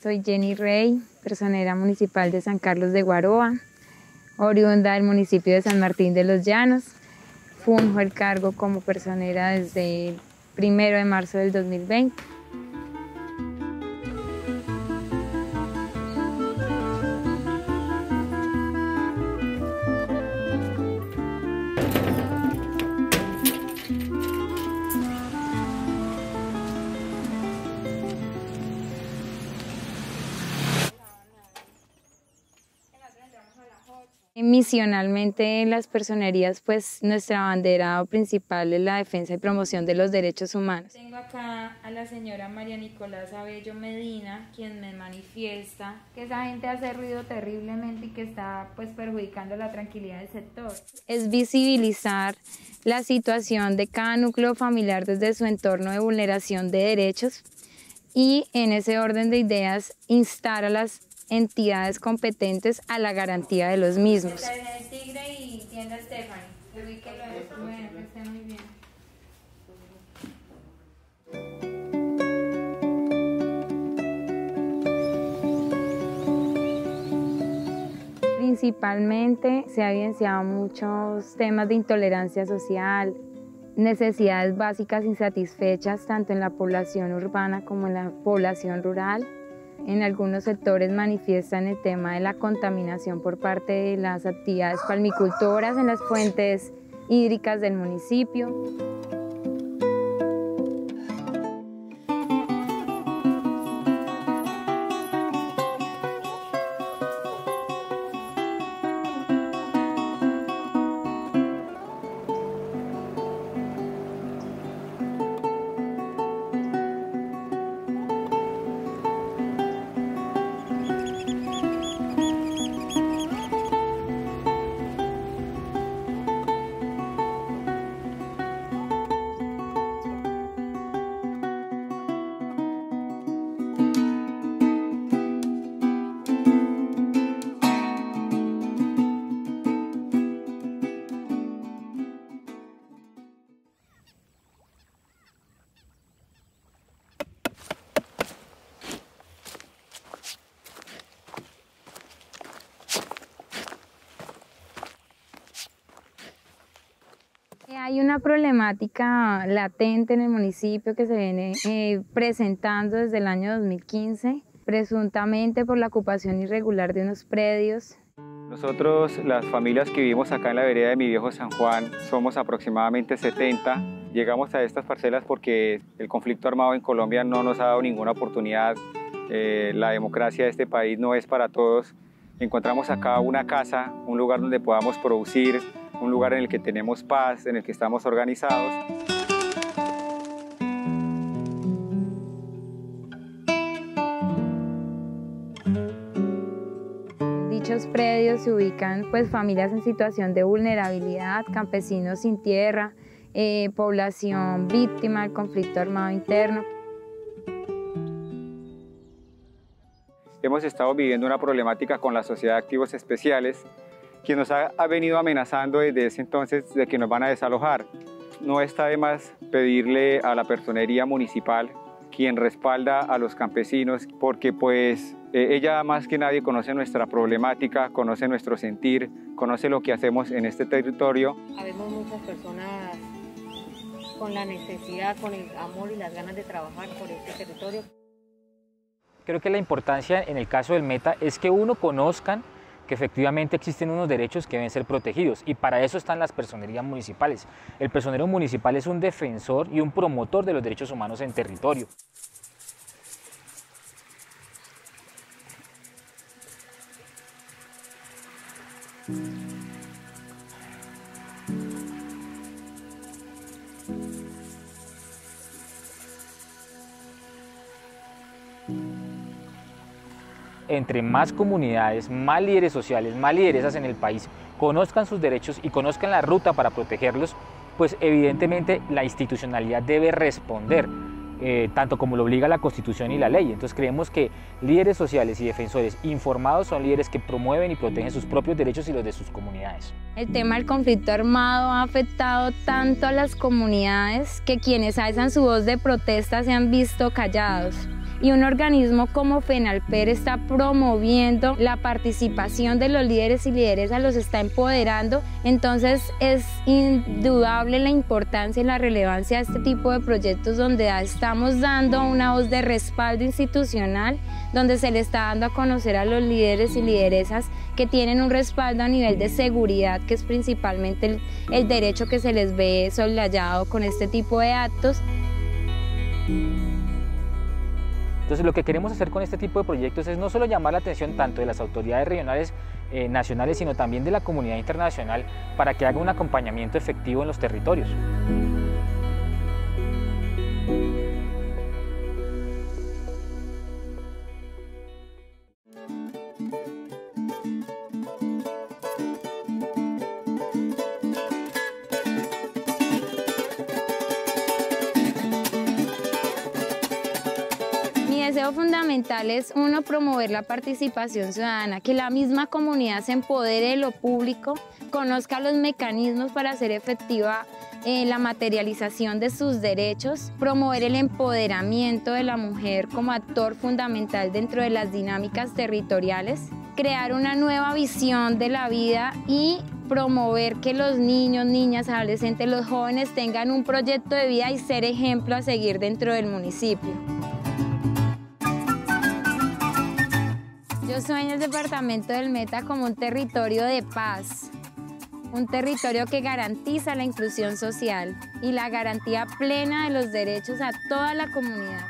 Soy Jenny Rey, personera municipal de San Carlos de Guaroa, oriunda del municipio de San Martín de los Llanos. Funjo el cargo como personera desde el primero de marzo del 2020. Misionalmente las personerías, pues nuestra bandera principal es la defensa y promoción de los derechos humanos. Tengo acá a la señora María Nicolás Abello Medina, quien me manifiesta que esa gente hace ruido terriblemente y que está pues perjudicando la tranquilidad del sector. Es visibilizar la situación de cada núcleo familiar desde su entorno de vulneración de derechos y en ese orden de ideas instar a las entidades competentes a la garantía de los mismos. Principalmente se ha evidenciado muchos temas de intolerancia social, necesidades básicas insatisfechas tanto en la población urbana como en la población rural, en algunos sectores manifiestan el tema de la contaminación por parte de las actividades palmicultoras en las fuentes hídricas del municipio. Hay una problemática latente en el municipio que se viene eh, presentando desde el año 2015, presuntamente por la ocupación irregular de unos predios. Nosotros, las familias que vivimos acá en la vereda de mi viejo San Juan, somos aproximadamente 70. Llegamos a estas parcelas porque el conflicto armado en Colombia no nos ha dado ninguna oportunidad. Eh, la democracia de este país no es para todos. Encontramos acá una casa, un lugar donde podamos producir, un lugar en el que tenemos paz, en el que estamos organizados. dichos predios se ubican pues familias en situación de vulnerabilidad, campesinos sin tierra, eh, población víctima del conflicto armado interno. Hemos estado viviendo una problemática con la sociedad de activos especiales que nos ha, venido amenazando desde ese entonces de que nos van a desalojar. No está de más pedirle a la personería municipal quien respalda a los campesinos, porque pues eh, ella más que nadie conoce nuestra problemática, conoce nuestro sentir, conoce lo que hacemos en este territorio. Habemos muchas personas con la necesidad, con el amor y las ganas de trabajar por este territorio. Creo que la importancia en el caso del Meta es que uno conozcan que efectivamente existen unos derechos que deben ser protegidos y para eso están las personerías municipales. El personero municipal es un defensor y un promotor de los derechos humanos en territorio. Entre más comunidades, más líderes sociales, más lideresas en el país conozcan sus derechos y conozcan la ruta para protegerlos, pues evidentemente la institucionalidad debe responder, eh, tanto como lo obliga la Constitución y la ley. Entonces creemos que líderes sociales y defensores informados son líderes que promueven y protegen sus propios derechos y los de sus comunidades. El tema del conflicto armado ha afectado tanto a las comunidades que quienes alzan su voz de protesta se han visto callados. Y un organismo como FENALPER está promoviendo la participación de los líderes y lideresas, los está empoderando, entonces es indudable la importancia y la relevancia de este tipo de proyectos donde estamos dando una voz de respaldo institucional, donde se le está dando a conocer a los líderes y lideresas que tienen un respaldo a nivel de seguridad, que es principalmente el, el derecho que se les ve solayado con este tipo de actos. Entonces lo que queremos hacer con este tipo de proyectos es no solo llamar la atención tanto de las autoridades regionales, eh, nacionales, sino también de la comunidad internacional para que haga un acompañamiento efectivo en los territorios. Fundamental es, uno, promover la participación ciudadana, que la misma comunidad se empodere de lo público, conozca los mecanismos para hacer efectiva eh, la materialización de sus derechos, promover el empoderamiento de la mujer como actor fundamental dentro de las dinámicas territoriales, crear una nueva visión de la vida y promover que los niños, niñas, adolescentes, los jóvenes tengan un proyecto de vida y ser ejemplo a seguir dentro del municipio. Yo sueño el departamento del Meta como un territorio de paz, un territorio que garantiza la inclusión social y la garantía plena de los derechos a toda la comunidad.